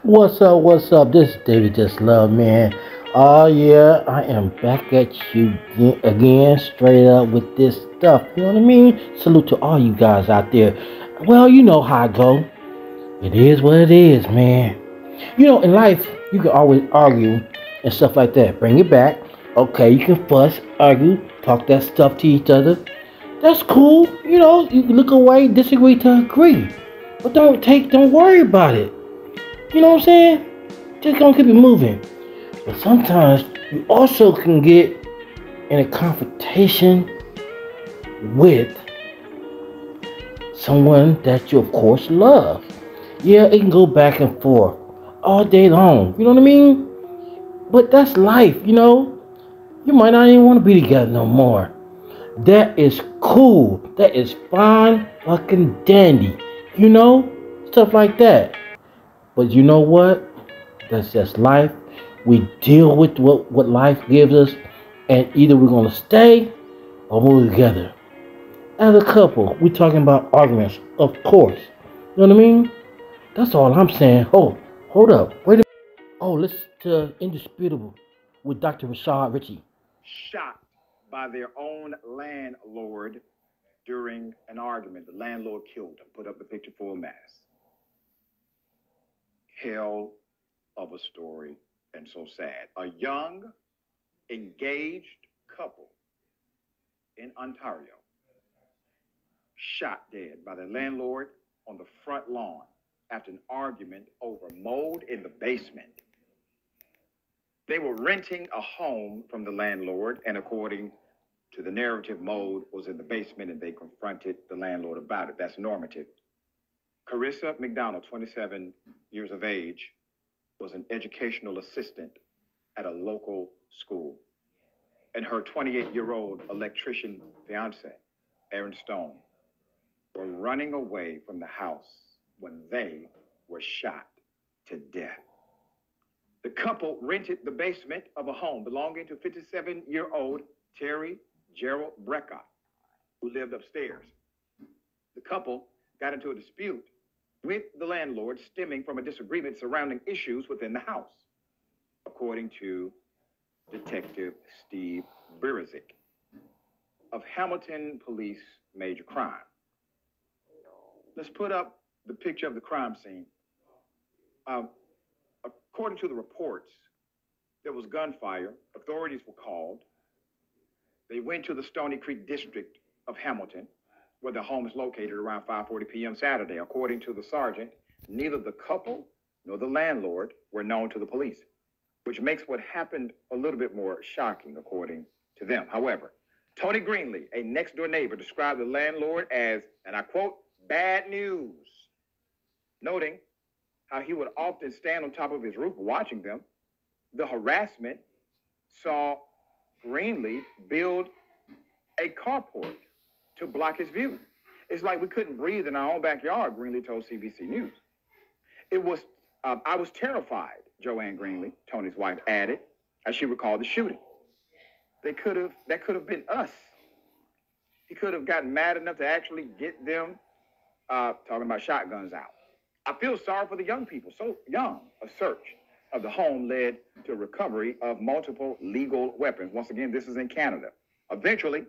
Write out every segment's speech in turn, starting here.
What's up? What's up? This is David Just Love, man. Oh, yeah, I am back at you again, straight up with this stuff. You know what I mean? Salute to all you guys out there. Well, you know how I go. It is what it is, man. You know, in life, you can always argue and stuff like that. Bring it back. Okay, you can fuss, argue, talk that stuff to each other. That's cool. You know, you can look away, disagree to agree. But don't take, don't worry about it. You know what I'm saying? Just gonna keep it moving. But sometimes you also can get in a confrontation with someone that you of course love. Yeah, it can go back and forth all day long. You know what I mean? But that's life, you know? You might not even want to be together no more. That is cool. That is fine fucking dandy. You know? Stuff like that. But you know what? That's just life. We deal with what, what life gives us, and either we're going to stay or move together. As a couple, we're talking about arguments, of course. You know what I mean? That's all I'm saying. Oh, hold up. Wait a minute. Oh, listen to Indisputable with Dr. Rashad Richey. Shot by their own landlord during an argument. The landlord killed him. Put up a picture for a mass hell of a story and so sad. A young, engaged couple in Ontario shot dead by the landlord on the front lawn after an argument over mold in the basement. They were renting a home from the landlord, and according to the narrative, mold was in the basement, and they confronted the landlord about it. That's normative. Carissa McDonald, 27 years of age, was an educational assistant at a local school. And her 28 year old electrician fiance, Aaron Stone, were running away from the house when they were shot to death. The couple rented the basement of a home belonging to 57 year old Terry Gerald Brecott, who lived upstairs. The couple got into a dispute with the landlord stemming from a disagreement surrounding issues within the house, according to Detective Steve Bereziuk of Hamilton Police Major Crime. Let's put up the picture of the crime scene. Uh, according to the reports, there was gunfire. Authorities were called. They went to the Stoney Creek district of Hamilton where the home is located around 5.40 p.m. Saturday. According to the sergeant, neither the couple nor the landlord were known to the police, which makes what happened a little bit more shocking, according to them. However, Tony Greenlee, a next door neighbor, described the landlord as, and I quote, bad news, noting how he would often stand on top of his roof watching them. The harassment saw Greenlee build a carport to block his view. It's like we couldn't breathe in our own backyard, Greenlee told CBC News. It was, uh, I was terrified, Joanne Greenlee, Tony's wife, added, as she recalled the shooting. They could have, that could have been us. He could have gotten mad enough to actually get them uh, talking about shotguns out. I feel sorry for the young people, so young. A search of the home led to recovery of multiple legal weapons. Once again, this is in Canada. Eventually,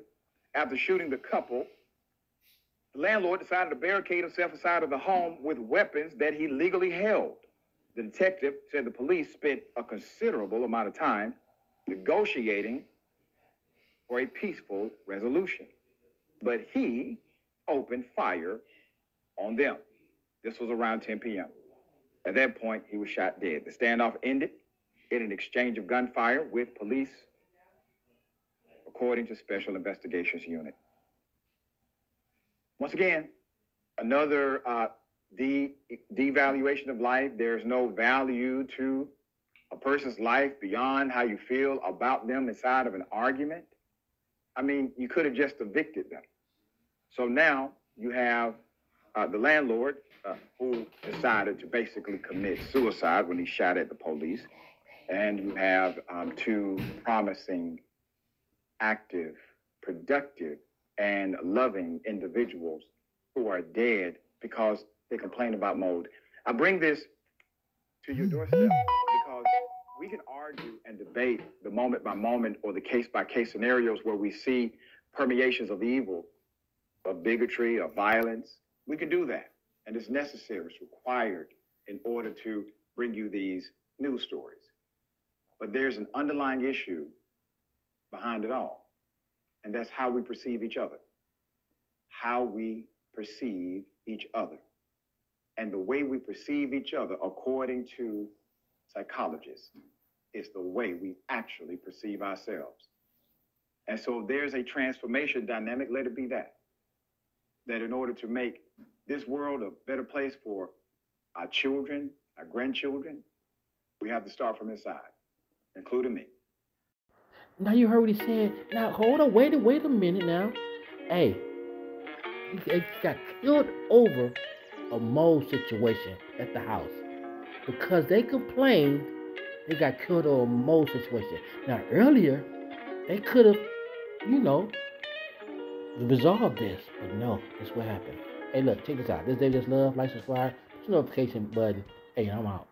after shooting the couple, the landlord decided to barricade himself inside of the home with weapons that he legally held. The detective said the police spent a considerable amount of time negotiating for a peaceful resolution. But he opened fire on them. This was around 10 p.m. At that point, he was shot dead. The standoff ended in an exchange of gunfire with police according to Special Investigations Unit. Once again, another uh, de- devaluation of life. There's no value to a person's life beyond how you feel about them inside of an argument. I mean, you could have just evicted them. So now you have uh, the landlord uh, who decided to basically commit suicide when he shot at the police. And you have um, two promising active, productive, and loving individuals who are dead because they complain about mold. I bring this to your mm-hmm. doorstep because we can argue and debate the moment by moment or the case by case scenarios where we see permeations of evil, of bigotry, of violence. We can do that. And it's necessary, it's required in order to bring you these news stories. But there's an underlying issue behind it all, and that's how we perceive each other. How we perceive each other. And the way we perceive each other, according to psychologists, is the way we actually perceive ourselves. And so there's a transformation dynamic, let it be that. That in order to make this world a better place for our children, our grandchildren, we have to start from inside, including me. Now you heard what he said. Now hold on, wait a wait a minute now. Hey, he got killed over a mold situation at the house because they complained they got killed over a mold situation. Now earlier, they could have, you know, resolved this, but no, this what happened. Hey, look, check this out. This day just love, like, subscribe, push the notification button. Hey, I'm out.